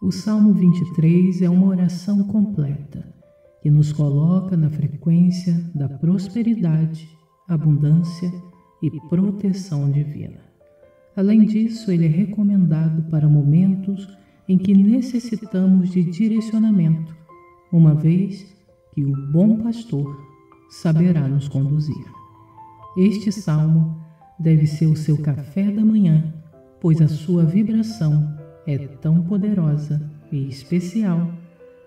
O Salmo 23 é uma oração completa que nos coloca na frequência da prosperidade, abundância e proteção divina. Além disso, ele é recomendado para momentos em que necessitamos de direcionamento, uma vez que o bom pastor saberá nos conduzir. Este salmo deve ser o seu café da manhã, pois a sua vibração é tão poderosa e especial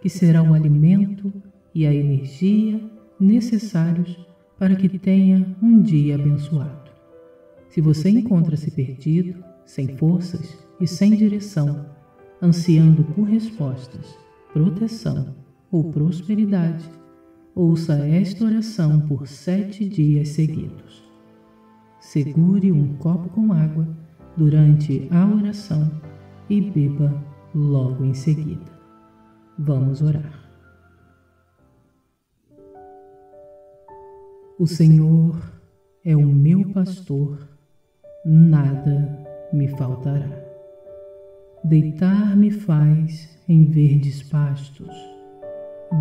que será o alimento e a energia necessários para que tenha um dia abençoado. Se você encontra-se perdido, sem forças e sem direção, ansiando por respostas, proteção ou prosperidade, ouça esta oração por sete dias seguidos. Segure um copo com água durante a oração e beba logo em seguida. Vamos orar. O Senhor é o meu pastor, nada me faltará. Deitar-me faz em verdes pastos,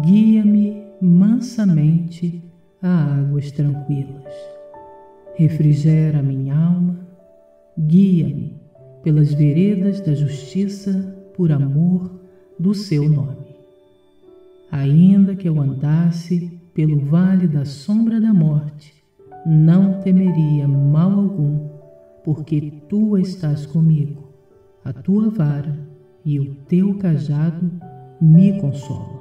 guia-me mansamente a águas tranquilas. Refrigera minha alma, guia-me pelas veredas da justiça por amor do seu nome. Ainda que eu andasse pelo vale da sombra da morte, não temeria mal algum, porque tu estás comigo, a tua vara e o teu cajado me consolam.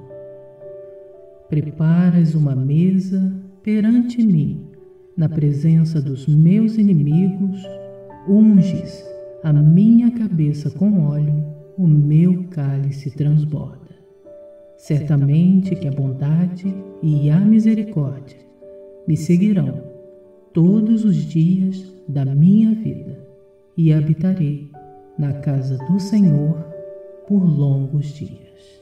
Preparas uma mesa perante mim, na presença dos meus inimigos, unges a minha cabeça com óleo, o meu cálice transborda. Certamente que a bondade e a misericórdia me seguirão todos os dias da minha vida e habitarei na casa do Senhor por longos dias.